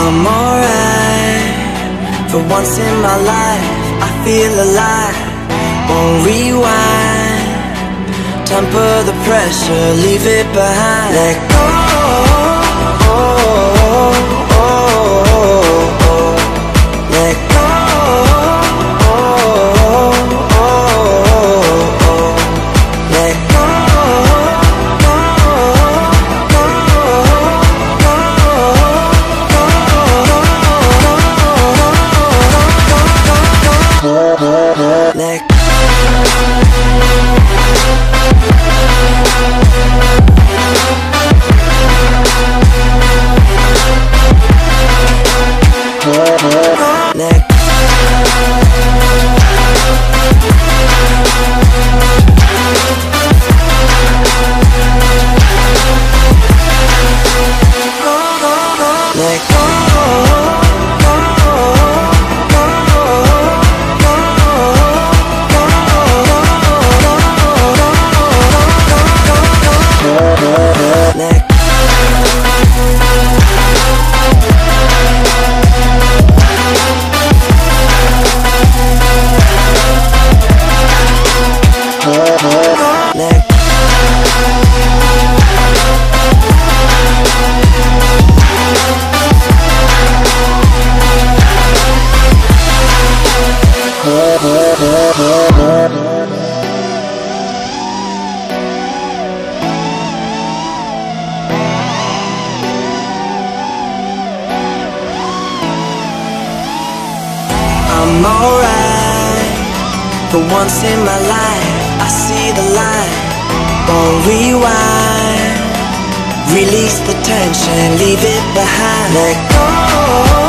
I'm alright. For once in my life, I feel alive. Won't rewind. Temper the pressure, leave it behind. Let go. I'm alright. For once in my life, I see the light. Won't rewind. Release the tension, leave it behind. Let go.